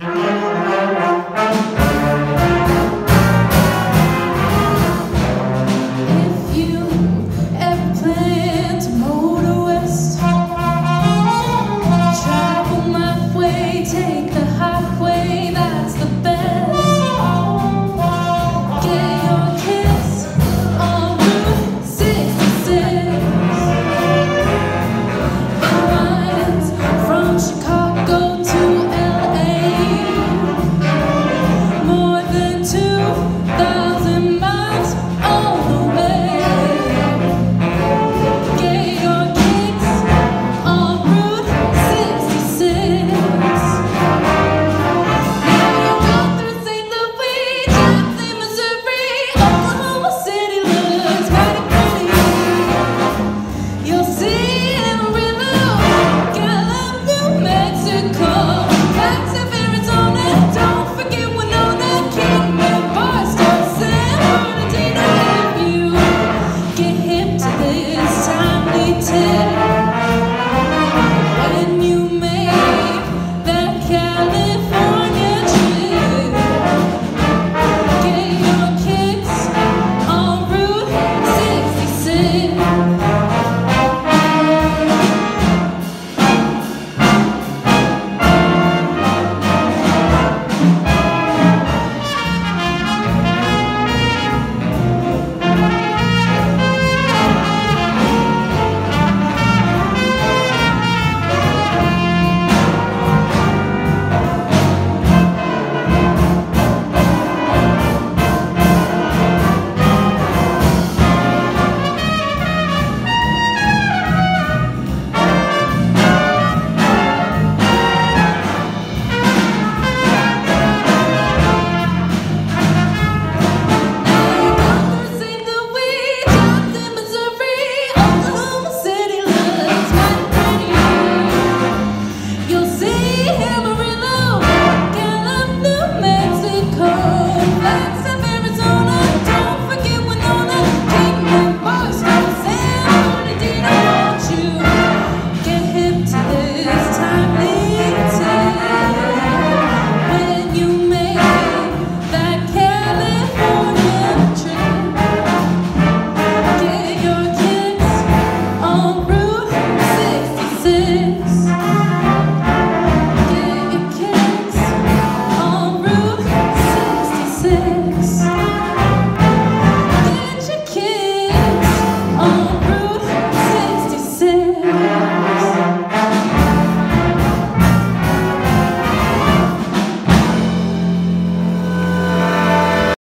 Ah! Kelly. bize